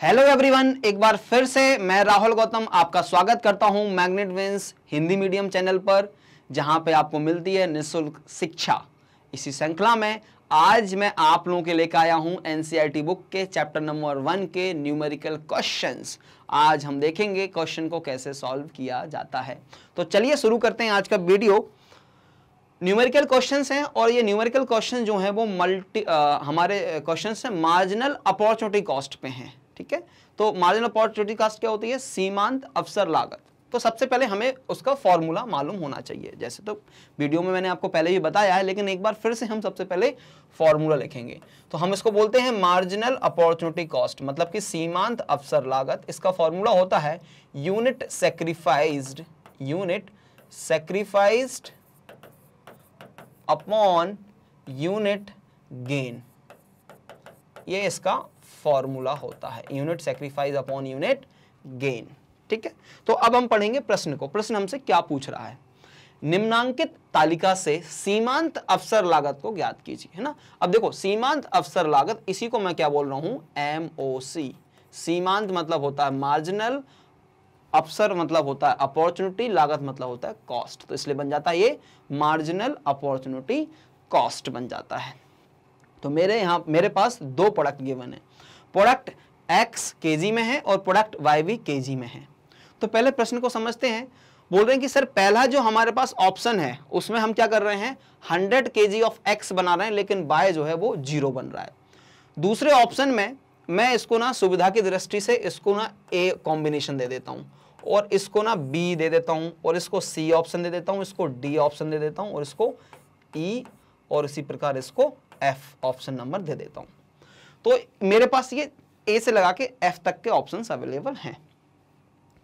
Hello everyone एक बार फिर से मैं राहुल गौतम आपका स्वागत करता हूँ magnet wins Hindi medium channel पर, जहाँ पे आपको मिलती है निशुल्क शिक्षा। इसी श्रृंखला में आज मैं आप लोगों के लेकर आया हूँ एनसीईआरटी बुक के चैप्टर नंबर वन के न्यूमेरिकल क्वेश्चंस आज हम देखेंगे क्वेश्चन को कैसे सॉल्व किया जाता है। तो चलिए शुरू करते हैं आज का वीडियो न्यूमेरिकल क्वेश्चंस हैं और ये न्यूमेरिकल क्वेश्चन जो हैं वो मल्टी हमारे क्वेश्चंस हैं मार्जिनल अपॉर्चुनिटी कॉस्ट पे हैं। ठीक है? तो मार्जिनल अपॉर्चुनिटी कॉस्ट क्या होती है? सीमांत अवसर लागत। तो सबसे पहले हमें उसका फॉर्मूला मालूम होना चाहिए। जैसे तो वीडियो में मैंने आपको पहले भी बताया है, लेकिन एक बार फिर से हम सबसे पहले फॉर्मूला लिखेंगे। तो हम इसको बोलते हैं मार्जिनल अपॉर्चुनिटी कॉस्ट मतलब कि सीमांत अवसर लागत। इसका फॉर्मूला होता है unit sacrificed unit sacrificed upon unit gain ये इसका फॉर्मूला होता है unit sacrifice upon unit gain ठीक है? तो अब हम पढ़ेंगे प्रश्न को। प्रश्न हमसे क्या पूछ रहा है? निम्नांकित तालिका से सीमांत अवसर लागत को ज्ञात कीजिए, है ना? अब देखो, सीमांत अवसर लागत, इसी को मैं क्या बोल रहा हूँ? एम ओ सी सीमांत मतलब होता है मार्जिनल अवसर मतलब होता है अपॉर्चुनिटी लागत मतलब होता है कॉस्ट तो इसलिए बन जाता है ये मार्जिनल अपॉर्चुनिटी कॉस्ट बन जाता है। तो मेरे यहाँ, मेरे पास दो प्रोडक्ट गिवन है। प्रोडक्ट एक्स केजी में है और प्रोडक्ट वाई भी केजी में है। तो पहले प्रश्न को समझते हैं। बोल रहे हैं कि, सर, पहला जो हमारे पास ऑप्शन है, उसमें हम क्या कर रहे हैं? 100 केजी ऑफ़ एक्स बना रहे हैं, लेकिन बाय जो है वो ज़ीरो बन रहा है। दूसरे ऑप्शन में, मैं इसको ना सुविधा की दृष्टि से इसको ना ए कॉम्बिनेशन दे देता हूँ और इसको ना बी दे देता हूँ और इसको सी ऑप्शन दे देता हूँ, इसको डी ऑप्शन दे देता हूँ और इसको ई e और इसी प्रकार इसको एफ़ ऑप्शन नंबर दे देता हूँ। तो मेरे पास ये ए से लगा के एफ़ तक के ऑप्शन अवेलेबल हैं।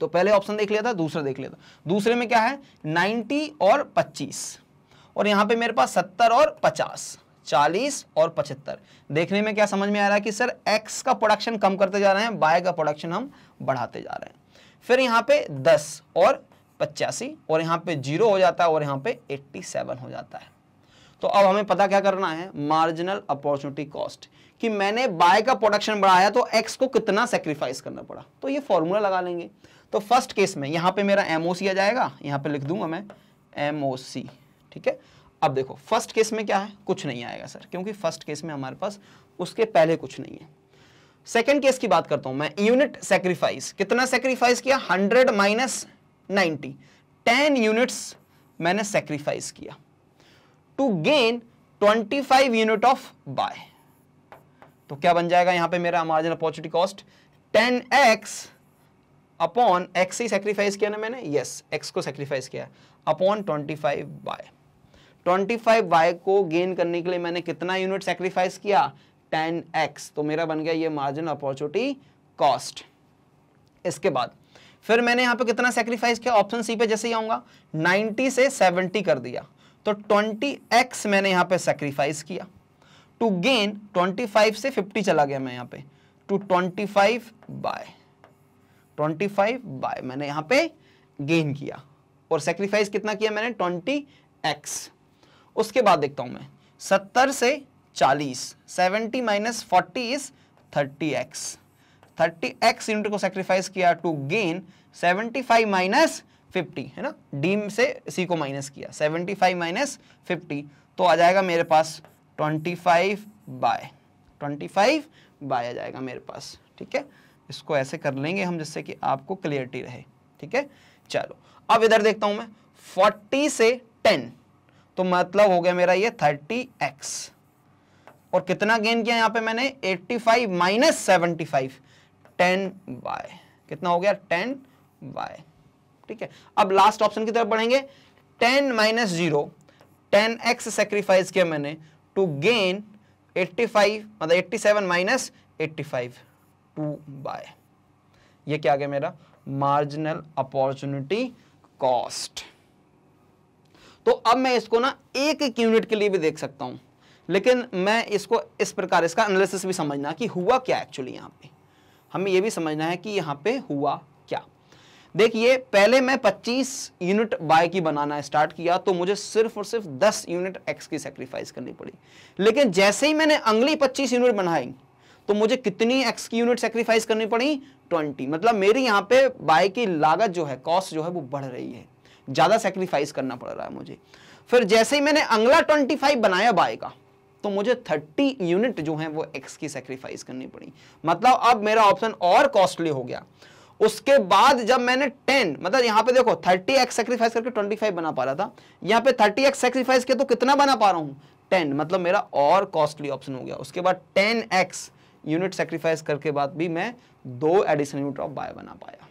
तो पहले ऑप्शन देख लिया था, दूसरा देख लिया था। दूसरे में क्या है? 90 और 25 और यहाँ पे मेरे पास 70 और 50 40 और 75 देखने में क्या समझ में आ रहा है कि सर एक्स का प्रोडक्शन कम करते जा रहे हैं बाय का प्रोडक्शन हम बढ़ाते जा रहे हैं। फिर यहाँ पे 10 और पचासी, और यहाँ पे ज़ीरो हो जाता है, और यहाँ पे 87 हो जाता है। तो अब हमें पता क्या करना है? मार्जिनल अपॉर्चुनिटी कॉस्ट कि मैंने बाय का प्रोडक्शन बढ़ाया तो एक्स को कितना सेक्रीफाइस करना पड़ा? तो ये फॉर्मूला लगा लेंगे। तो फ़र्स्ट केस में, यहाँ पे मेरा एमओसी आ जाएगा। यहाँ पे लिख दूँगा मैं एमओसी ठीक है? अब देखो फ़र्स्ट केस में क्या है? कुछ नहीं आएगा सर क्योंकि फ़र्स्ट केस में हमारे पास उसके पहले कुछ नहीं है। सेकेंड केस की बात करता हूँ मैं। यूनिट सेक्रीफाइस कितना सेक्रीफाइस किया? Hundred minus ninety ten units मैंने सेक्रीफाइस किया। To gain 25 unit of Y तो क्या बन जाएगा यहाँ पे मेरा margin opportunity cost 10x upon X ही सेक्रीफाइस किया ना मैंने? यस yes, x को सेक्रीफाइस किया। अपॉन 25 बाय 25 बाय को गेन करने के लिए मैंने कितना यूनिट सेक्रीफाइस किया? 10x तो मेरा बन गया ये मार्जिन अपॉर्चुनिटी कॉस्ट इसके बाद फिर मैंने यहाँ पे कितना सेक्रीफाइस किया? ऑप्शन सी पे जैसे ही आऊँगा। 90 से 70 कर दिया। तो 20x मैंने यहाँ पे सेक्रीफाइस किया। टू गेन 25 से 50 चला गया मैं यहाँ पे। टू 25 बाय 25 बाय मैंने यहाँ पे गेन किया। और सेक्रीफाइस कितना किया मैंने? 20x उसके बाद देखता हूँ मैं। 70 से 40 70 minus forty is 30x 30x unit को सेक्रीफाइस किया। टू गेन 75 माइनस फिफ्टी है ना? डी से सी को माइनस किया। सेवेंटी फाइव माइनस फिफ्टी तो आ जाएगा मेरे पास twenty five Y twenty five Y आ जाएगा मेरे पास, ठीक है? इसको ऐसे कर लेंगे हम जिससे कि आपको क्लियरिटी रहे, ठीक है? चलो, अब इधर देखता हूँ मैं। फोर्टी से टेन तो मतलब हो गया मेरा ये थर्टी एक्स और कितना गेन किया यहाँ पे मैंने? Eighty five minus seventy five ten Y कितना हो गया? टेन बाय ठीक है? अब लास्ट ऑप्शन की तरफ़ बढ़ेंगे। Ten minus zero, ten X sacrifice किया मैंने टू गेन एट्टी फाइव मतलब eighty seven minus eighty five two Y ये क्या आ गया मेरा? मार्जिनल अपॉर्चुनिटी कॉस्ट तो अब मैं इसको ना एक एक यूनिट के लिए भी देख सकता हूँ। लेकिन मैं इसको इस प्रकार इसका एनालिसिस भी समझना कि हुआ क्या एक्चुअली यहाँ पे। हमें यह भी समझना है कि यहाँ पे हुआ देखिए, पहले मैं 25 यूनिट बाय की बनाना स्टार्ट किया तो मुझे सिर्फ़ और सिर्फ़ 10 यूनिट एक्स की सेक्रीफाइस करनी पड़ी। लेकिन जैसे ही मैंने अगली 25 यूनिट बनाई तो मुझे कितनी एक्स की यूनिट सेक्रीफाइस करनी पड़ी? ट्वेंटी। मतलब मेरी यहाँ पे बाय की लागत जो है कॉस्ट जो है, वो बढ़ रही है। ज़्यादा सेक्रीफाइस करना पड़ रहा है मुझे। फिर जैसे ही मैंने अगला ट्वेंटी फाइव बनाया बाय का तो मुझे थर्टी यूनिट जो है, वो एक्स की सेक्रीफाइस करनी पड़ी। मतलब अब मेरा ऑप्शन और कॉस्टली हो गया। उसके बाद जब मैंने 10 मतलब यहाँ पे देखो 30 एक्स सेक्रीफाइस करके 25 बना पा रहा था, यहाँ पे 30 एक्स सेक्रीफाइस के तो कितना बना पा रहा हूँ? 10 मतलब मेरा और कॉस्टली ऑप्शन हो गया। उसके बाद 10 एक्स यूनिट सेक्रीफाइस करके बाद भी मैं दो एडिशनल यूनिट ऑफ़ बाय बना पाया।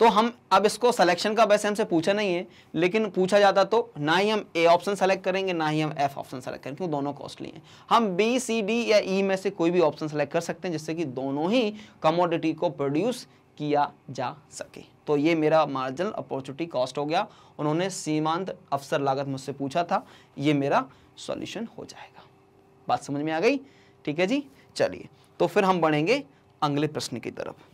तो हम अब इसको सिलेक्शन का वैसे हमसे पूछा नहीं है, लेकिन पूछा जाता तो ना ही हम ए ऑप्शन सेलेक्ट करेंगे, ना ही हम एफ़ ऑप्शन सेलेक्ट करेंगे, क्योंकि दोनों कॉस्टली हैं। हम बी सी डी या ई e में से कोई भी ऑप्शन सेलेक्ट कर सकते हैं, जिससे कि दोनों ही कमोडिटी को प्रोड्यूस किया जा सके। तो ये मेरा मार्जिनल अपॉर्चुनिटी कॉस्ट हो गया। उन्होंने सीमांत अफसर लागत मुझसे पूछा था, ये मेरा सॉल्यूशन हो जाएगा। बात समझ में आ गई? ठीक है जी? चलिए तो फिर हम बढ़ेंगे अगले प्रश्न की तरफ़।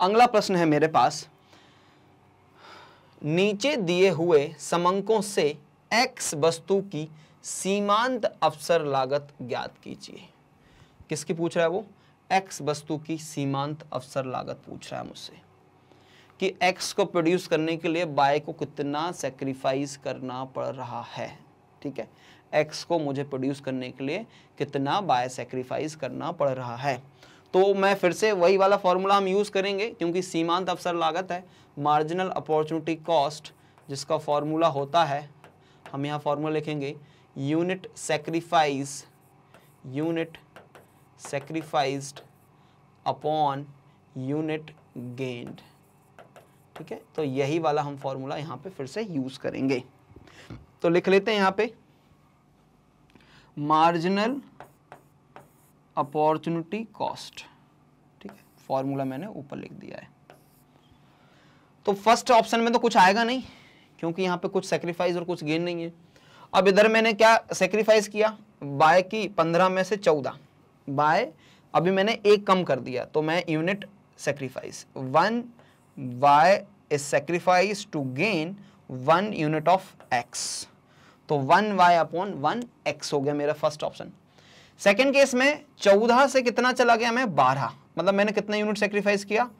अगला प्रश्न है मेरे पास। नीचे दिए हुए समंकों से एक्स वस्तु की सीमांत अवसर लागत ज्ञात कीजिए। किसकी पूछ रहा है वो? एक्स वस्तु की सीमांत अवसर लागत पूछ रहा है मुझसे। कि एक्स को प्रोड्यूस करने के लिए बाय को कितना सेक्रीफाइस करना पड़ रहा है? ठीक है? एक्स को मुझे प्रोड्यूस करने के लिए कितना बाय सेक्रीफाइस करना पड़ रहा है? तो मैं फिर से वही वाला फॉर्मूला हम यूज़ करेंगे, क्योंकि सीमांत अवसर लागत है। मार्जिनल अपॉर्चुनिटी कॉस्ट जिसका फॉर्मूला होता है, हम यहाँ फॉर्मूला लिखेंगे। Unit sacrifice unit sacrificed upon unit gained ठीक है? तो यही वाला हम फॉर्मूला यहाँ पे फिर से यूज़ करेंगे। तो लिख लेते हैं यहाँ पे। मार्जिनल अपॉर्चुनिटी कॉस्ट, ठीक है? फॉर्मूला मैंने ऊपर लिख दिया है। तो फ़र्स्ट ऑप्शन में तो कुछ आएगा नहीं, क्योंकि यहाँ पे कुछ सेक्रीफाइस और कुछ गेन नहीं है। अब इधर मैंने क्या सेक्रीफाइस किया? बाय की पंद्रह में से चौदह। बाय अभी मैंने एक कम कर दिया तो मैं unit sacrifice one is sacrifice to gain one unit of X तो one Y upon one X हो गया मेरा फ़र्स्ट ऑप्शन सेकेंड केस में चौदह से कितना चला गया मैं? बारह। मतलब मैंने कितना यूनिट सेक्रीफाइस किया?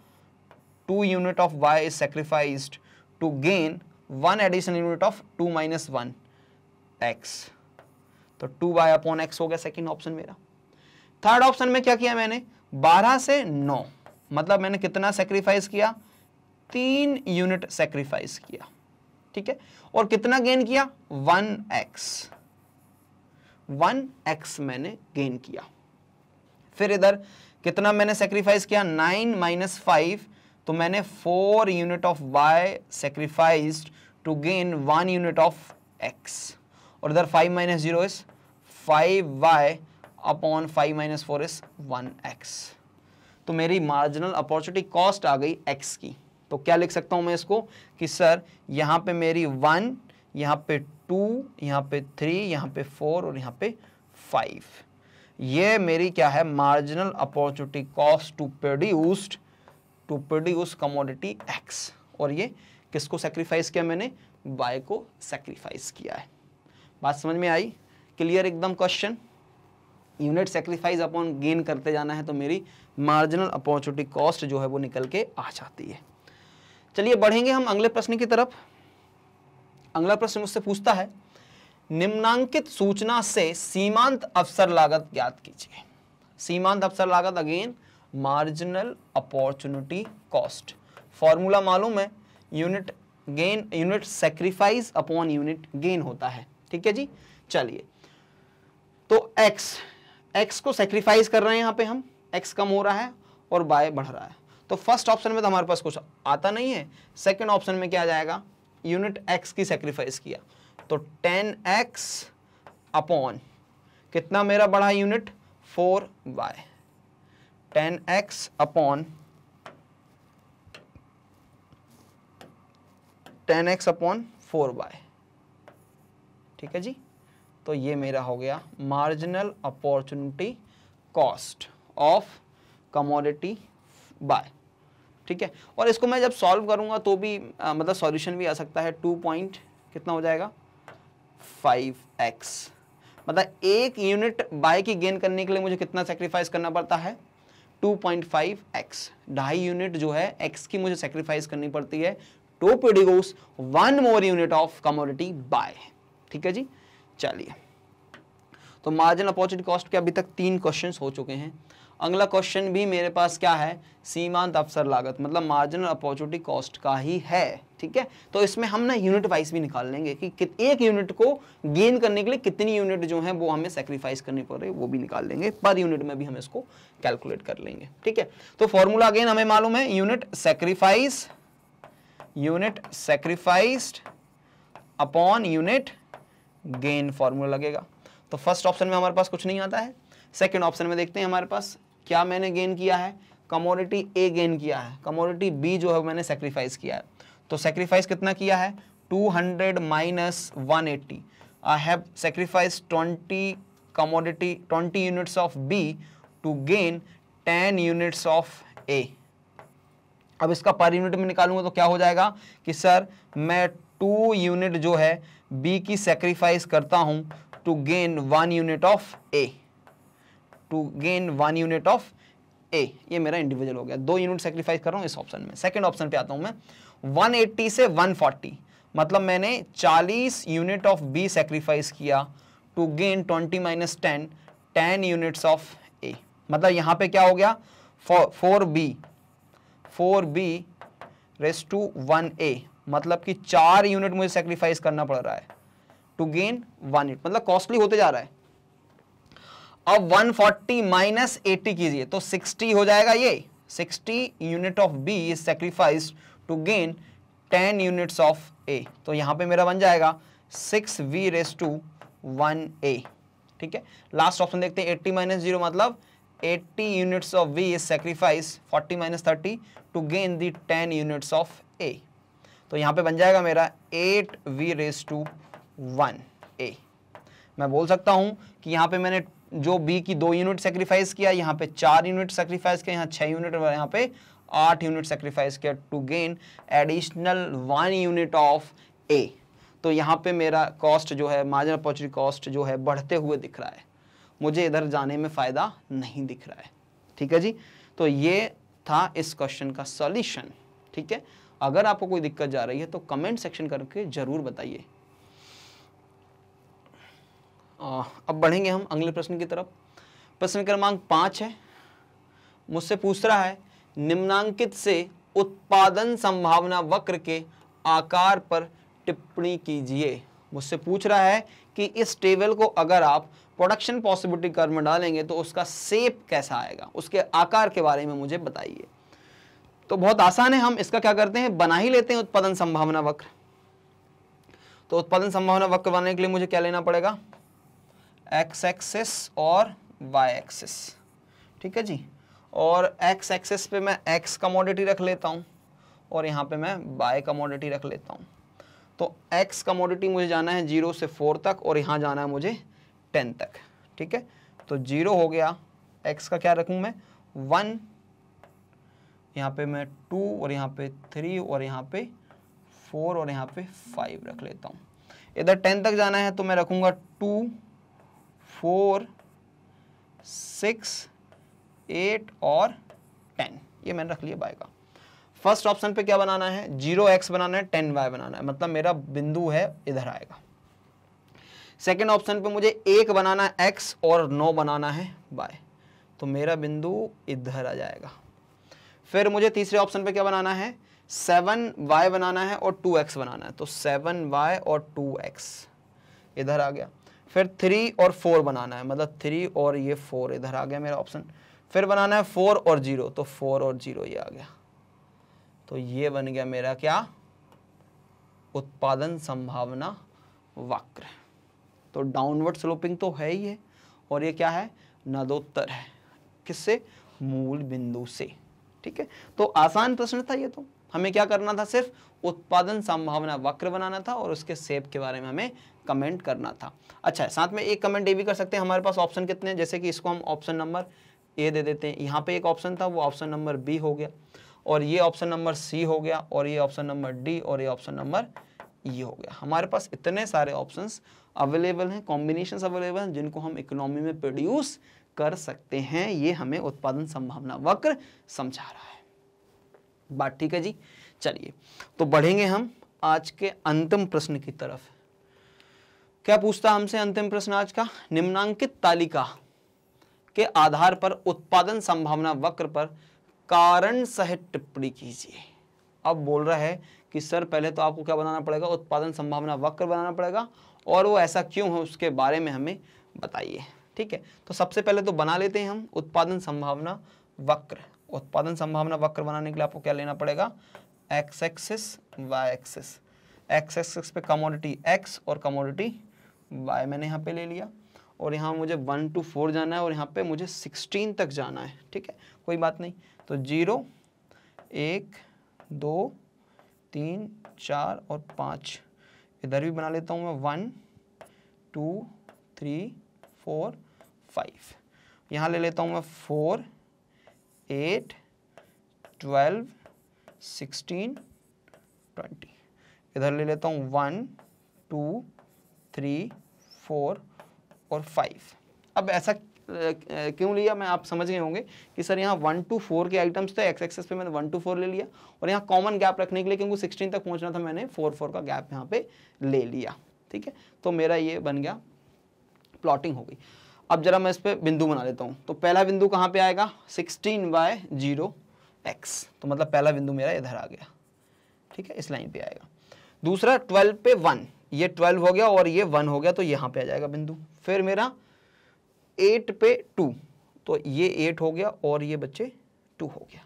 Two unit of Y is sacrificed to gain one additional unit of two minus one X तो टू वाई अपॉन एक्स हो गया सेकेंड ऑप्शन मेरा। थर्ड ऑप्शन में क्या किया मैंने? बारह से नौ। मतलब मैंने कितना सेक्रीफाइस किया? तीन यूनिट सेक्रीफाइस किया। ठीक है? और कितना गेन किया? वन एक्स वन एक्स मैंने गेन किया। फिर इधर कितना मैंने सेक्रीफाइस किया? नाइन माइनस फाइव तो मैंने four unit of Y sacrificed to gain one unit of X और इधर five minus zero is five Y upon five minus four is one X तो मेरी मार्जिनल अपॉर्चुनिटी कॉस्ट आ गई x की। तो क्या लिख सकता हूँ मैं इसको? कि सर यहाँ पे मेरी वन यहाँ पे टू, यहाँ पे थ्री, यहाँ पे फोर और यहाँ पे फाइव। ये मेरी क्या है? Marginal opportunity cost to produced, to produce commodity X. और ये किसको सेक्रीफाइस किया मैंने? बाय को सेक्रीफाइस किया है। बात समझ में आई? क्लियर एकदम question unit sacrifice upon gain करते जाना है तो मेरी मार्जिनल अपॉर्चुनिटी कॉस्ट जो है वो निकल के आ जाती है। चलिए बढ़ेंगे हम अगले प्रश्न की तरफ़। अगला प्रश्न मुझसे पूछता है, निम्नांकित सूचना से सीमांत अवसर लागत ज्ञात कीजिए। सीमांत अवसर लागत again marginal opportunity cost formula मालूम है unit gain unit sacrifice upon unit gain होता है। ठीक है जी? चलिए। तो x x को सेक्रीफाइस कर रहे हैं यहाँ पे हम, x कम हो रहा है और बाय बढ़ रहा है। तो फ़र्स्ट ऑप्शन में तो हमारे पास कुछ आता नहीं है सेकंड ऑप्शन में क्या आ जाएगा? यूनिट एक्स की सेक्रीफाइस किया। तो टेन एक्स अपॉन कितना मेरा बड़ा unit four Y ten X upon ten X upon four Y ठीक है जी? तो ये मेरा हो गया marginal opportunity cost of commodity Y ठीक है? और इसको मैं जब सॉल्व करूँगा तो भी आ, मतलब सॉल्यूशन भी आ सकता है टू पॉइंट कितना हो जाएगा? फाइव एक्स मतलब एक यूनिट बाय की गेन करने के लिए मुझे कितना सेक्रीफाइस करना पड़ता है? 2.5 x. ढाई यूनिट जो है x की मुझे सेक्रीफाइस करनी पड़ती है. To produce one more unit of commodity Y ठीक है जी? चलिए। तो मार्जिन अपॉर्चुनिटी कॉस्ट के अभी तक तीन क्वेश्चन हो चुके हैं। अगला क्वेश्चन भी मेरे पास क्या है? सीमांत अवसर लागत मतलब मार्जिनल अपॉर्चुनिटी कॉस्ट का ही है, ठीक है? तो इसमें हम ना यूनिट वाइज भी निकाल लेंगे कि एक यूनिट को गेन करने के लिए कितनी यूनिट जो है वो हमें सेक्रीफाइस करनी पड़ रही है, वो भी निकाल लेंगे। पर यूनिट में भी हम इसको कैलकुलेट कर लेंगे, ठीक है? तो फॉर्मूला अगेन हमें मालूम है unit sacrifice unit sacrificed upon unit gain formula लगेगा। तो फ़र्स्ट ऑप्शन में हमारे पास कुछ नहीं आता है। सेकेंड ऑप्शन में देखते हैं हमारे पास क्या मैंने गेन किया है। कमोडिटी ए गेन किया है। कमोडिटी बी जो है मैंने सेक्रीफाइस किया है। तो सेक्रीफाइस कितना किया है? 200 minus 180 I have sacrifice 20 commodity 20 units of B to gain 10 units of A अब इसका पर यूनिट में निकालूँगा तो क्या हो जाएगा कि सर मैं टू यूनिट जो है बी की सेक्रीफाइस करता हूँ। To gain one unit of A to gain one unit of A ये मेरा इंडिविजुअल हो गया। दो यूनिट सेक्रीफाइस कर रहा हूँ इस ऑप्शन में। सेकंड ऑप्शन पे आता हूँ मैं। 180 से 140 मतलब मैंने 40 यूनिट ऑफ़ बी सेक्रीफाइस किया to gain 20 minus ten ten units of A मतलब यहाँ पे क्या हो गया? Four B four B race to one A मतलब कि चार यूनिट मुझे सेक्रीफाइस करना पड़ रहा है। टू गेन वन यूनिट मतलब कॉस्टली होते जा रहा है। अब 140 माइनस एटी कीजिए तो 60 हो जाएगा ये। 60 unit of B is sacrifice to gain 10 units of A तो यहाँ पे मेरा बन जाएगा 6 वी रेस टू 1 ए ठीक है? लास्ट ऑप्शन देखते हैं 80 माइनस ज़ीरो मतलब 80 units of V is sacrifice 40 minus thirty to gain the 10 units of A तो यहाँ पे बन जाएगा मेरा 8 वी रेस टू 1 ए मैं बोल सकता हूँ कि यहाँ पे मैंने जो बी की दो यूनिट सेक्रीफाइस किया, यहाँ पे चार यूनिट सेक्रीफाइस किया, यहाँ छह यूनिट और यहाँ पे आठ यूनिट सेक्रीफाइस किया to gain additional one unit of A तो यहाँ पे मेरा कॉस्ट जो है मार्जिनल अपॉर्चुनिटी कॉस्ट जो है, बढ़ते हुए दिख रहा है। मुझे इधर जाने में फ़ायदा नहीं दिख रहा है। ठीक है जी? तो ये था इस क्वेश्चन का सॉल्यूशन ठीक है? अगर आपको कोई दिक्कत जा रही है तो कमेंट सेक्शन करके ज़रूर बताइए। अब बढ़ेंगे हम अगले प्रश्न की तरफ़। प्रश्न क्रमांक पाँच है। मुझसे पूछ रहा है, निम्नांकित से उत्पादन संभावना वक्र के आकार पर टिप्पणी कीजिए। मुझसे पूछ रहा है कि इस टेबल को अगर आप प्रोडक्शन पॉसिबिलिटी कर्व में डालेंगे तो उसका सेप कैसा आएगा? उसके आकार के बारे में मुझे बताइए। तो बहुत आसान है, हम इसका क्या करते हैं? बना ही लेते हैं उत्पादन संभावना वक्र। तो उत्पादन संभावना वक्र बनाने के लिए मुझे क्या लेना पड़ेगा? एक्स एक्सिस और वाई एक्सिस। ठीक है जी? और एक्स एक्सिस पे मैं एक्स कमोडिटी रख लेता हूँ और यहाँ पे मैं बाय कमोडिटी रख लेता हूँ। तो एक्स कमोडिटी मुझे जाना है ज़ीरो से फोर तक और यहाँ जाना है मुझे टेन तक। ठीक है? तो ज़ीरो हो गया। एक्स का क्या रखूँ मैं? वन। यहाँ पे मैं टू और यहाँ पे थ्री और यहाँ पे फोर और यहाँ पे फाइव रख लेता हूँ। इधर टेन तक जाना है तो मैं रखूँगा टू। फोर, सिक्स, एट और टेन। ये मैंने रख लिया बाय का। फ़र्स्ट ऑप्शन पे क्या बनाना है? ज़ीरो एक्स बनाना है, टेन वाई बनाना है। मतलब मेरा बिंदु है, इधर आएगा। सेकेंड ऑप्शन पे मुझे एक बनाना है, एक्स और नौ बनाना है, बाय। तो मेरा बिंदु इधर आ जाएगा। फिर मुझे तीसरे ऑप्शन पे क्या बनाना है? सेवन वाई बनाना है और टू एक्स बनाना है। तो सेवन वाई और टू एक्स। इधर आ गया। फिर थ्री और फोर बनाना है। मतलब थ्री और ये फोर इधर आ गया मेरा ऑप्शन फिर बनाना है फोर और ज़ीरो तो फोर और ज़ीरो ये आ गया। तो ये बन गया मेरा क्या? उत्पादन संभावना वक्र। तो डाउनवर्ड स्लोपिंग तो है ही है। और ये क्या है? नदोत्तर है। किससे? मूल बिंदु से। ठीक है? तो आसान प्रश्न था ये तो। हमें क्या करना था सिर्फ़? उत्पादन संभावना वक्र बनाना था और उसके सेप के बारे में हमें कमेंट करना था। अच्छा साथ में एक कमेंट ये भी कर सकते हैं, हमारे पास ऑप्शन कितने हैं? जैसे कि इसको हम ऑप्शन नंबर ए दे देते हैं। यहाँ पे एक ऑप्शन था, वो ऑप्शन नंबर बी हो गया और ये ऑप्शन नंबर सी हो गया और ये ऑप्शन नंबर डी और ये ऑप्शन नंबर ई हो गया। हमारे पास इतने सारे ऑप्शंस अवेलेबल हैं कॉम्बिनेशन अवेलेबल हैं, जिनको हम इकोनॉमी में प्रोड्यूस कर सकते हैं। ये हमें उत्पादन संभावना वक्र समझा रहा है। बात ठीक है जी? चलिए तो बढ़ेंगे हम आज के अंतिम प्रश्न की तरफ़। क्या पूछता हमसे अंतिम प्रश्न आज का? निम्नांकित तालिका के आधार पर उत्पादन संभावना वक्र पर कारण सहित टिप्पणी कीजिए। अब बोल रहा है कि, सर, पहले तो आपको क्या बनाना पड़ेगा? उत्पादन संभावना वक्र बनाना पड़ेगा और वो ऐसा क्यों है, उसके बारे में हमें बताइए। ठीक है? तो सबसे पहले तो बना लेते हैं हम उत्पादन संभावना वक्र। उत्पादन संभावना वक्र बनाने के लिए आपको क्या लेना पड़ेगा? X axis Y axis X axis पे कमोडिटी एक्स और कमोडिटी वाई मैंने यहाँ पे ले लिया। और यहाँ मुझे वन टू फोर जाना है और यहाँ पे मुझे सिक्सटीन तक जाना है, ठीक है? कोई बात नहीं। तो ज़ीरो, एक, दो, तीन, चार और पाँच। इधर भी बना लेता हूँ मैं। One, two, three, four, five. यहाँ ले लेता हूँ मैं four, eight, twelve, sixteen, twenty. इधर ले लेता हूँ वन, टू, थ्री फोर और फाइव। अब ऐसा क्यों लिया? मैं, आप समझ गए होंगे कि सर यहाँ वन टू फोर के आइटम्स थे, एक्स एक्सेस पे मैंने वन टू फोर ले लिया और यहाँ कॉमन गैप रखने के लिए, क्योंकि सिक्सटीन तक पहुँचना था मैंने, फोर फोर का गैप यहाँ पे ले लिया। ठीक है? तो मेरा ये बन गया, प्लॉटिंग हो गई। अब जरा मैं इस पर बिंदु बना लेता हूँ। तो पहला बिंदु कहाँ पे आएगा? Sixteen Y zero X. तो मतलब पहला बिंदु मेरा इधर आ गया। ठीक है? इस लाइन पे आएगा। दूसरा, ट्वेल्व पे वन। ये ट्वेल्व हो गया और ये वन हो गया तो यहाँ पे आ जाएगा बिंदु। फिर मेरा एट पे टू तो ये एट हो गया और ये बच्चे टू हो गया।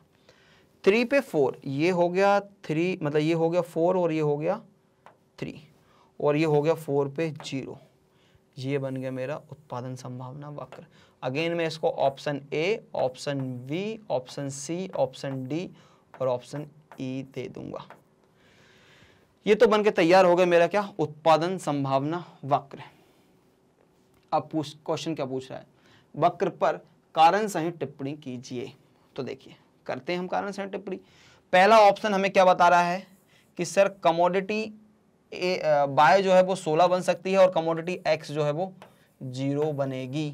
थ्री पे फोर, ये हो गया थ्री मतलब ये हो गया फोर और ये हो गया थ्री, और ये हो गया फोर पे ज़ीरो। ये बन गया मेरा उत्पादन संभावना वक्र। अगेन मैं इसको option A option B option C option D और ऑप्शन ई e दे दूँगा। ये तो बन के तैयार हो गया मेरा क्या? उत्पादन संभावना वक्र अब पूछ क्वेश्चन क्या पूछ रहा है? वक्र पर कारण सहित टिप्पणी कीजिए। तो देखिए, करते हैं हम कारण सहित टिप्पणी। पहला ऑप्शन हमें क्या बता रहा है? कि सर कमोडिटी बाय जो है वो 16 बन सकती है और कमोडिटी एक्स जो है वो ज़ीरो बनेगी।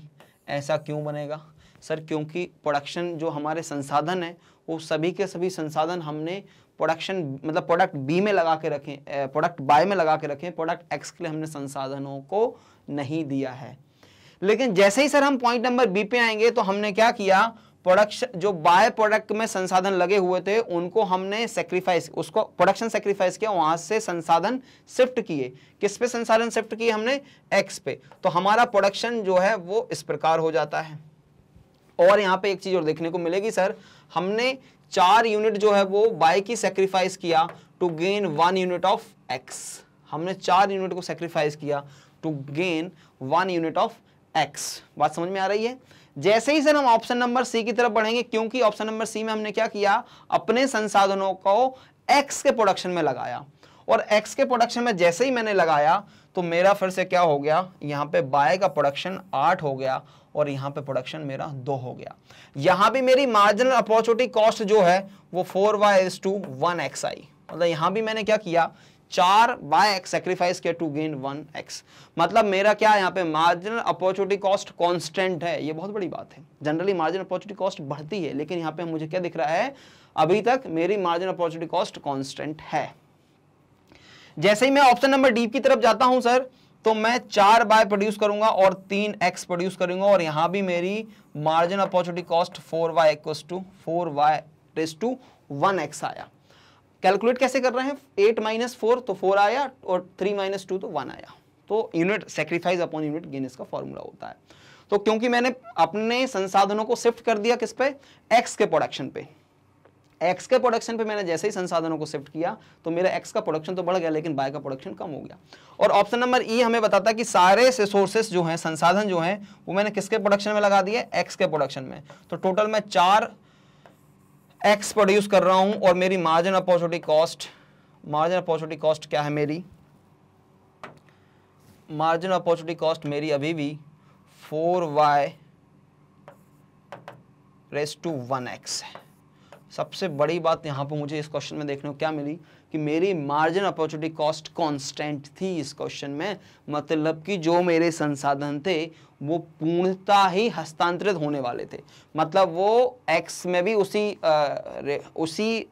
ऐसा क्यों बनेगा? सर, क्योंकि प्रोडक्शन जो हमारे संसाधन है, वो सभी के सभी संसाधन हमने प्रोडक्शन मतलब प्रोडक्ट बी में लगा के रखें प्रोडक्ट बाय में लगा के रखें प्रोडक्ट एक्स के लिए हमने संसाधनों को नहीं दिया है। लेकिन जैसे ही सर हम पॉइंट नंबर बी पे आएँगे तो हमने क्या किया? प्रोडक्शन जो बाय प्रोडक्ट में संसाधन लगे हुए थे, उनको हमने सेक्रीफाइस उसको प्रोडक्शन सेक्रीफाइस किया, वहाँ से संसाधन शिफ्ट किए। किस पे संसाधन शिफ्ट किए हमने? एक्स पे। तो हमारा प्रोडक्शन जो है, वो इस प्रकार हो जाता है। और यहाँ पे एक चीज़ और देखने को मिलेगी सर, हमने चार यूनिट जो है वो बाय की सेक्रीफाइस किया to gain one unit of X हमने चार यूनिट को सेक्रीफाइस किया to gain one unit of X बात समझ में आ रही है? जैसे ही सर हम ऑप्शन नंबर सी की तरफ़ बढ़ेंगे, क्योंकि ऑप्शन नंबर सी में हमने क्या किया? अपने संसाधनों को एक्स के प्रोडक्शन में लगाया। और एक्स के प्रोडक्शन में जैसे ही मैंने लगाया तो मेरा फिर से क्या हो गया? यहाँ पे बाय का प्रोडक्शन आठ हो गया। और यहाँ पे प्रोडक्शन मेरा दो हो गया। यहाँ भी मेरी मार्जिनल अपॉर्चुनिटी कॉस्ट जो है, वो four Y is to one X I मतलब यहाँ भी मैंने क्या किया, चार बाय एक्स सेक्रीफाइस किया टू गेन वन एक्स मतलब मेरा क्या यहाँ पे मार्जिनल अपॉर्चुनिटी कॉस्ट कांस्टेंट है। ये बहुत बड़ी बात है। जनरली मार्जिनल अपॉर्चुनिटी कॉस्ट बढ़ती है, लेकिन यहाँ पे मुझे क्या दिख रहा है, अभी तक मेरी मार्जिनल अपॉर्चुनिटी कॉस्ट कांस्टेंट है। जैसे ही मैं ऑप्शन नंबर डी की तरफ़ जाता हूँ सर तो मैं चार बाय प्रोड्यूस करूँगा और तीन एक्स प्रोड्यूस करूँगा और यहाँ भी मेरी margin opportunity cost four Y equal to four Y race to one X आया। कैलकुलेट कैसे कर रहे हैं? एट माइनस फोर तो फोर आया और थ्री माइनस टू तो वन आया। तो unit sacrifice upon unit gain इसका फॉर्मूला होता है। तो क्योंकि मैंने अपने संसाधनों को शिफ्ट कर दिया किस पे? एक्स के प्रोडक्शन पे। एक्स के प्रोडक्शन पे मैंने जैसे ही संसाधनों को शिफ्ट किया तो मेरा एक्स का प्रोडक्शन तो बढ़ गया, लेकिन बाय का प्रोडक्शन कम हो गया। और ऑप्शन नंबर ई हमें बताता है कि सारे रिसोर्सेस जो हैं, संसाधन जो हैं, वो मैंने किसके प्रोडक्शन में लगा दिए? एक्स के प्रोडक्शन में। तो टोटल मैं चार एक्स प्रोड्यूस कर रहा हूँ, और मेरी margin opportunity cost margin opportunity cost क्या है मेरी? मार्जिन अपॉर्चुनिटी कॉस्ट मेरी अभी भी four Y race to one X है। सबसे बड़ी बात यहाँ पर मुझे इस क्वेश्चन में देखने को क्या मिली कि मेरी मार्जिन अपॉर्चुनिटी कॉस्ट कांस्टेंट थी इस क्वेश्चन में मतलब कि जो मेरे संसाधन थे वो पूर्णता ही हस्तांतरित होने वाले थे। मतलब वो एक्स में भी उसी आ, उसी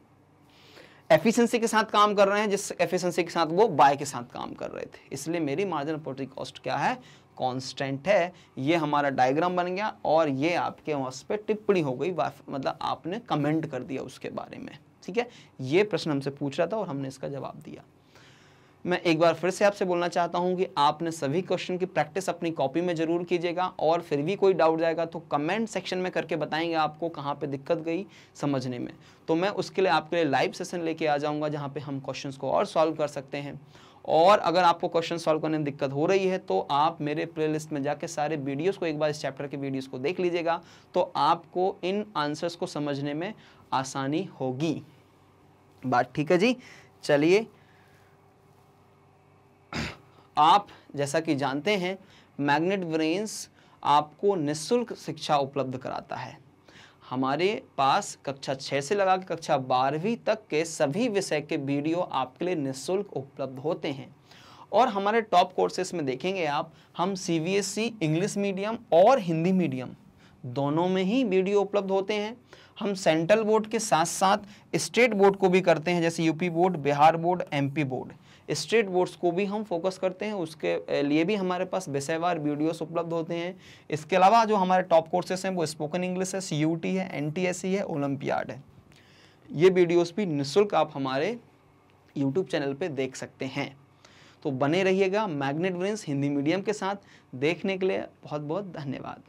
एफिशिएंसी के साथ काम कर रहे हैं जिस एफिशिएंसी के साथ वो बाय के साथ काम कर रहे थे। इसलिए मेरी मार्जिन अपॉर्चुनिटी कॉस्ट क्या है? कांस्टेंट है, ये हमारा डायग्राम बन गया और ये आपके उस पर टिप्पणी हो गई मतलब आपने कमेंट कर दिया उसके बारे में, ठीक है? ये प्रश्न हमसे पूछ रहा था और हमने इसका जवाब दिया। मैं एक बार फिर से आपसे बोलना चाहता हूँ कि आपने सभी क्वेश्चन की प्रैक्टिस अपनी कॉपी में ज़रूर कीजिएगा और फिर भी कोई डाउट जाएगा तो कमेंट सेक्शन में करके बताएँगे आपको कहाँ पे दिक्कत गई समझने में। तो मैं उसके लिए आपके लिए लाइव सेशन लेके आ जाऊँगा जहाँ पे हम क्वेश्चन को और सॉल्व कर सकते हैं। और अगर आपको क्वेश्चन सॉल्व करने में दिक्कत हो रही है तो आप मेरे प्लेलिस्ट में जाके सारे वीडियोस को, एक बार इस चैप्टर के वीडियोस को देख लीजिएगा तो आपको इन आंसर्स को समझने में आसानी होगी। बात ठीक है जी? चलिए। आप जैसा कि जानते हैं मैग्नेट ब्रेन्स आपको निःशुल्क शिक्षा उपलब्ध कराता है। हमारे पास कक्षा छः से लगा के कक्षा बारहवीं तक के सभी विषय के वीडियो आपके लिए निःशुल्क उपलब्ध होते हैं। और हमारे टॉप कोर्सेस में देखेंगे आप, हम C B S E English medium और हिंदी मीडियम दोनों में ही वीडियो उपलब्ध होते हैं। हम सेंट्रल बोर्ड के साथ साथ स्टेट बोर्ड को भी करते हैं, जैसे UP board Bihar board MP board state boards को भी हम फोकस करते हैं, उसके लिए भी हमारे पास विषयवार वीडियोस उपलब्ध होते हैं। इसके अलावा जो हमारे टॉप कोर्सेस हैं, वो स्पोकन इंग्लिश है, सीयूटी है एन है, ओलंपियाड है। ये वीडियोस भी निःशुल्क आप हमारे यूट्यूब चैनल पे देख सकते हैं। तो बने रहिएगा मैग्नेट ब्रेन्स हिंदी मीडियम के साथ। देखने के लिए बहुत बहुत धन्यवाद।